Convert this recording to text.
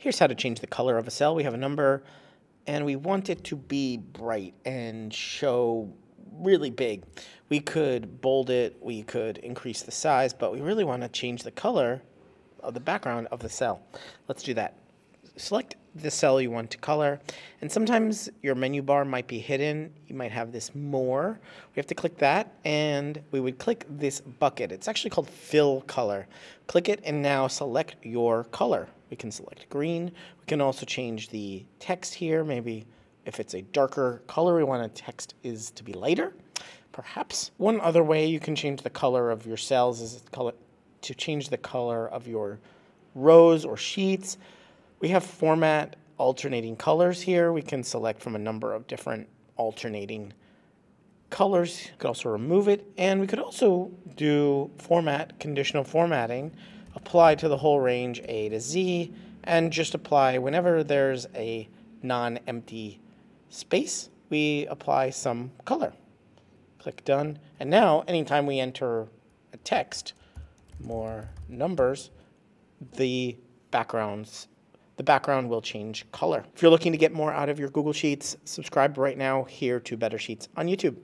Here's how to change the color of a cell. We have a number and we want it to be bright and show really big. We could bold it, we could increase the size, but we really want to change the color of the background of the cell. Let's do that. Select the cell you want to color, and sometimes your menu bar might be hidden. You might have this more. We have to click that, and we would click this bucket. It's actually called fill color. Click it, and now select your color. We can select green. We can also change the text here. Maybe if it's a darker color, we want a text is to be lighter, perhaps. One other way you can change the color of your cells is to change the color of your rows or sheets. We have format alternating colors here. We can select from a number of different alternating colors. You could also remove it. And we could also do format, conditional formatting, apply to the whole range A to Z, and just apply whenever there's a non-empty space, we apply some color. Click done. And now, anytime we enter a text, more numbers, the backgrounds the background will change color. If you're looking to get more out of your Google Sheets, subscribe right now here to Better Sheets on YouTube.